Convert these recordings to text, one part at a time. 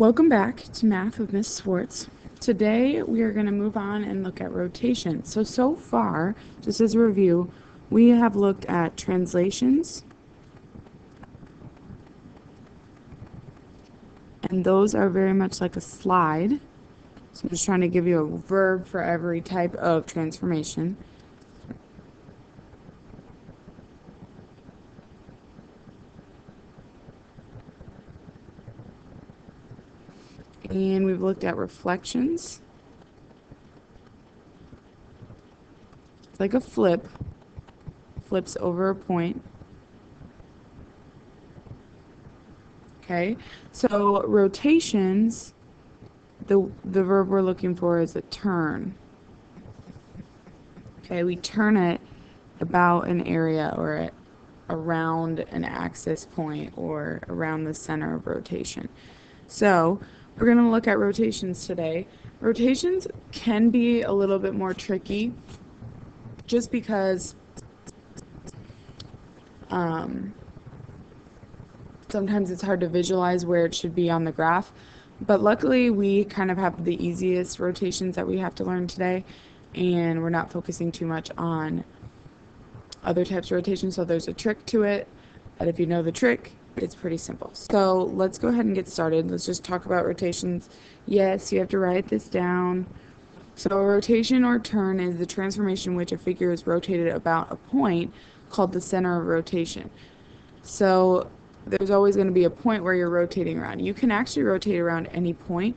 Welcome back to Math with Miss Swartz. Today we are going to move on and look at rotation. So, so far, just as a review, we have looked at translations, and those are very much like a slide. So I'm just trying to give you a verb for every type of transformation. And we've looked at reflections. It's like a flip, flips over a point. Okay, so rotations, the, the verb we're looking for is a turn. Okay, we turn it about an area or around an axis point or around the center of rotation. So we're going to look at rotations today. Rotations can be a little bit more tricky just because um, sometimes it's hard to visualize where it should be on the graph. But luckily, we kind of have the easiest rotations that we have to learn today, and we're not focusing too much on other types of rotations. So there's a trick to it, but if you know the trick, it's pretty simple. So let's go ahead and get started. Let's just talk about rotations. Yes, you have to write this down. So a rotation or turn is the transformation in which a figure is rotated about a point called the center of rotation. So there's always going to be a point where you're rotating around. You can actually rotate around any point.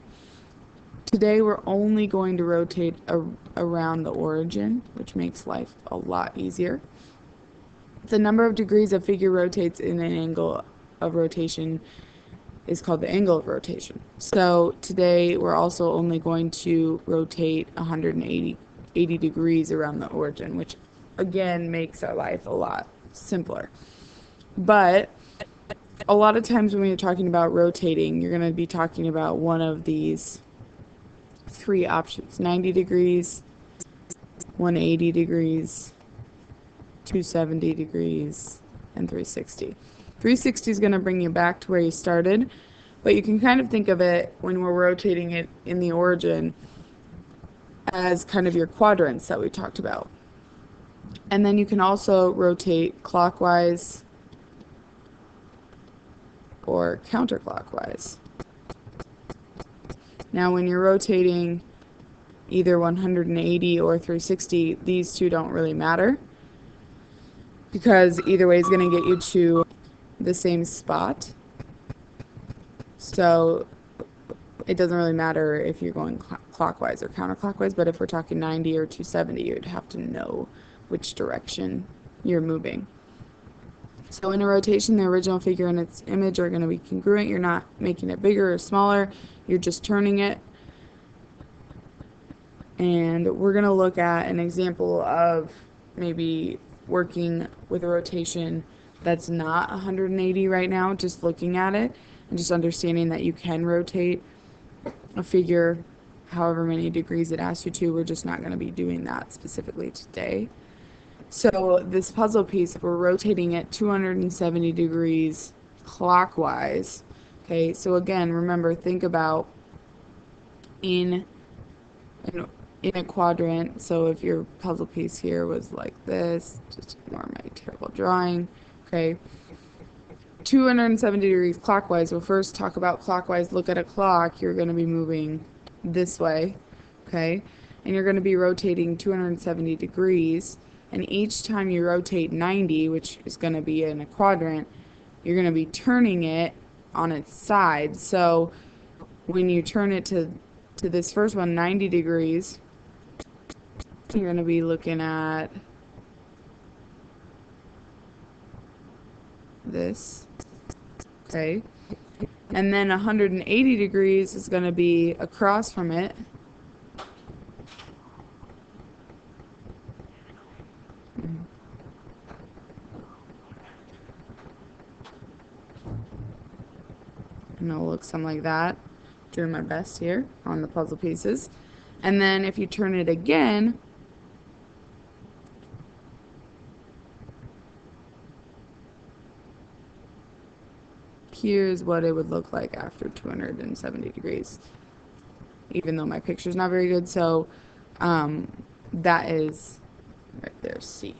Today we're only going to rotate a around the origin, which makes life a lot easier. The number of degrees a figure rotates in an angle of rotation is called the angle of rotation. So today we're also only going to rotate 180 80 degrees around the origin, which again makes our life a lot simpler. But a lot of times when you're talking about rotating, you're going to be talking about one of these three options 90 degrees, 180 degrees, 270 degrees, and 360. 360 is going to bring you back to where you started, but you can kind of think of it when we're rotating it in the origin as kind of your quadrants that we talked about. And then you can also rotate clockwise or counterclockwise. Now when you're rotating either 180 or 360, these two don't really matter because either way is going to get you to the same spot. So it doesn't really matter if you're going cl clockwise or counterclockwise, but if we're talking 90 or 270, you'd have to know which direction you're moving. So in a rotation, the original figure and its image are going to be congruent. You're not making it bigger or smaller. You're just turning it. And we're going to look at an example of maybe working with a rotation that's not 180 right now, just looking at it and just understanding that you can rotate a figure however many degrees it asks you to. We're just not going to be doing that specifically today. So this puzzle piece, we're rotating it 270 degrees clockwise. Okay, so again, remember, think about in, in, in a quadrant. So if your puzzle piece here was like this, just ignore my terrible drawing okay? 270 degrees clockwise. We'll first talk about clockwise. Look at a clock. You're going to be moving this way, okay? And you're going to be rotating 270 degrees. And each time you rotate 90, which is going to be in a quadrant, you're going to be turning it on its side. So when you turn it to, to this first one, 90 degrees, you're going to be looking at this. Okay. And then 180 degrees is going to be across from it. Mm-hmm. And it'll look something like that. Doing my best here on the puzzle pieces. And then if you turn it again, here's what it would look like after 270 degrees. Even though my picture's not very good, so um, that is right there, C.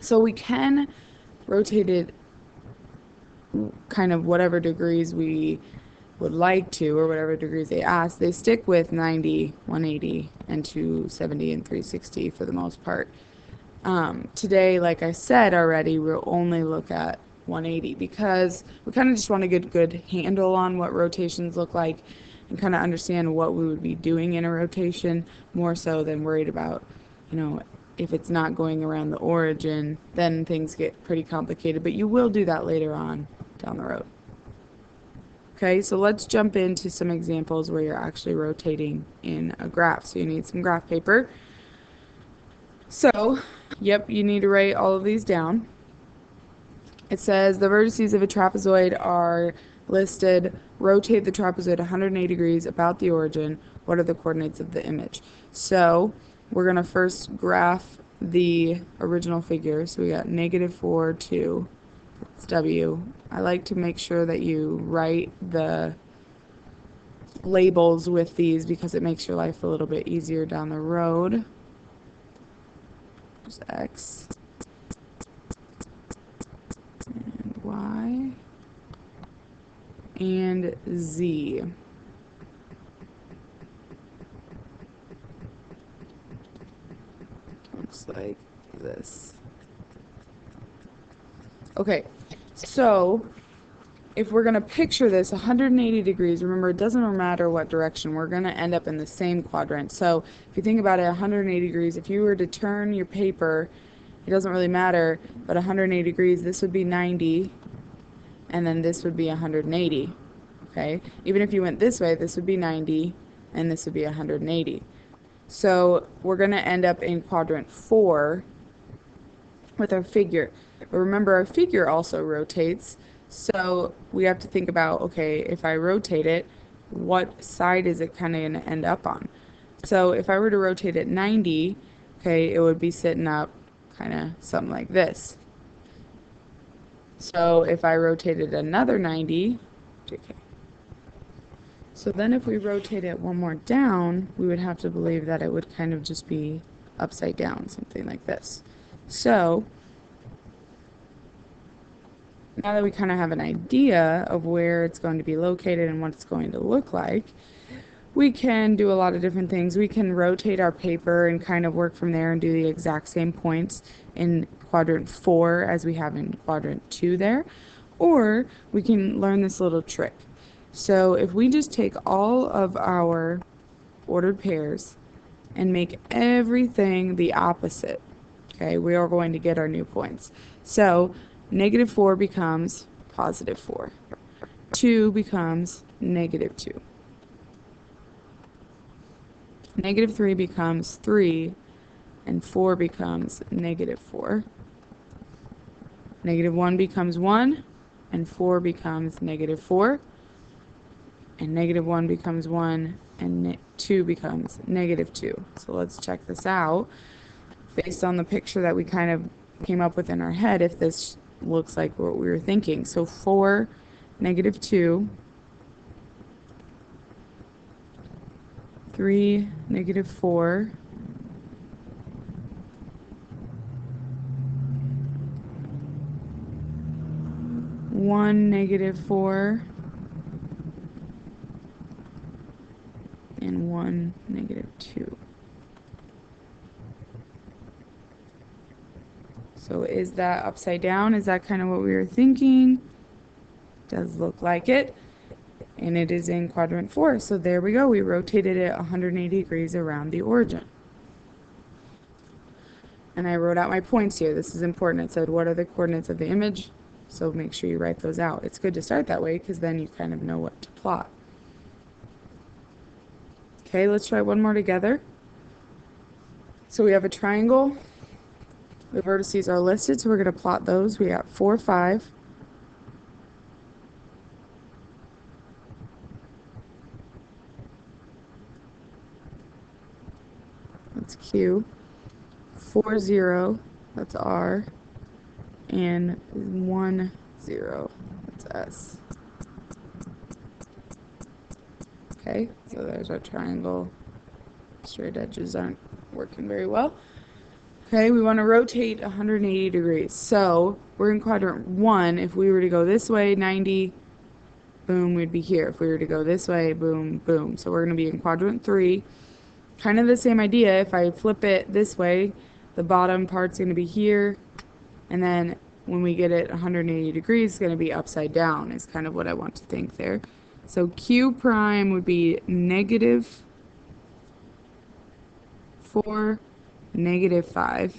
So we can rotate it kind of whatever degrees we would like to, or whatever degrees they ask. They stick with 90, 180, and 270 and 360 for the most part. Um, today, like I said already, we'll only look at 180 because we kind of just want to get a good handle on what rotations look like and kind of understand what we would be doing in a rotation more so than worried about, you know, if it's not going around the origin, then things get pretty complicated, but you will do that later on down the road. Okay, so let's jump into some examples where you're actually rotating in a graph. So you need some graph paper. So, yep, you need to write all of these down. It says the vertices of a trapezoid are listed. Rotate the trapezoid 180 degrees about the origin. What are the coordinates of the image? So we're going to first graph the original figure. So we got negative 4, 2. It's W. I like to make sure that you write the labels with these because it makes your life a little bit easier down the road. There's X. And Y. And Z. Looks like this. Okay, so if we're going to picture this 180 degrees, remember it doesn't matter what direction, we're going to end up in the same quadrant. So if you think about it 180 degrees, if you were to turn your paper, it doesn't really matter, but 180 degrees, this would be 90, and then this would be 180. Okay, even if you went this way, this would be 90, and this would be 180. So we're going to end up in quadrant 4 with our figure. But remember, our figure also rotates. So we have to think about, okay, if I rotate it, what side is it kind of going to end up on? So if I were to rotate it 90, okay, it would be sitting up kind of something like this. So if I rotated another 90, okay. So then if we rotate it one more down, we would have to believe that it would kind of just be upside down, something like this. So now that we kind of have an idea of where it's going to be located and what it's going to look like, we can do a lot of different things. We can rotate our paper and kind of work from there and do the exact same points in quadrant 4 as we have in quadrant 2 there. Or we can learn this little trick. So if we just take all of our ordered pairs and make everything the opposite, okay, we are going to get our new points. So negative 4 becomes positive 4. 2 becomes negative 2. Negative 3 becomes 3, and 4 becomes negative 4. Negative 1 becomes 1, and 4 becomes negative 4. And negative 1 becomes 1, and 2 becomes negative 2. So let's check this out. Based on the picture that we kind of came up with in our head, if this looks like what we were thinking. So 4, negative 2, 3, negative 4, one negative four and one negative two. So is that upside down? Is that kind of what we were thinking? Does look like it. And it is in quadrant 4. So there we go. We rotated it 180 degrees around the origin. And I wrote out my points here. This is important. It said, what are the coordinates of the image? So make sure you write those out. It's good to start that way because then you kind of know what to plot. Okay, let's try one more together. So we have a triangle the vertices are listed, so we're going to plot those. We got 4, 5. That's Q. 4, 0. That's R. And one zero. That's S. Okay, so there's our triangle. Straight edges aren't working very well. Okay, we want to rotate 180 degrees. So we're in quadrant one. If we were to go this way, 90, boom, we'd be here. If we were to go this way, boom, boom. So we're going to be in quadrant three. Kind of the same idea. If I flip it this way, the bottom part's going to be here. And then when we get it 180 degrees, it's going to be upside down is kind of what I want to think there. So Q prime would be negative 4 negative 5.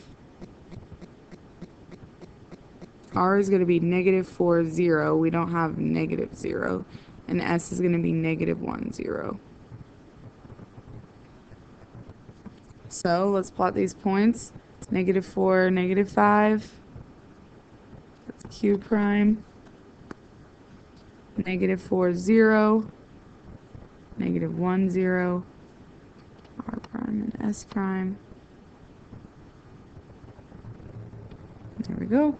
R is going to be negative 4, 0. We don't have negative 0. And S is going to be negative 1, 0. So let's plot these points. Negative 4, negative 5. Q prime. Negative 4, 0. Negative 1, 0. R prime and S prime. There we go.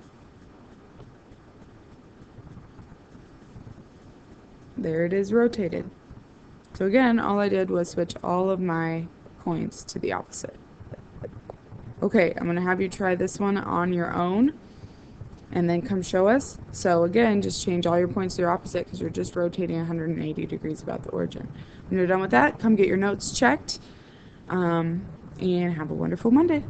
There it is rotated. So again, all I did was switch all of my points to the opposite. Okay, I'm going to have you try this one on your own and then come show us. So again, just change all your points to your opposite because you're just rotating 180 degrees about the origin. When you're done with that, come get your notes checked um, and have a wonderful Monday.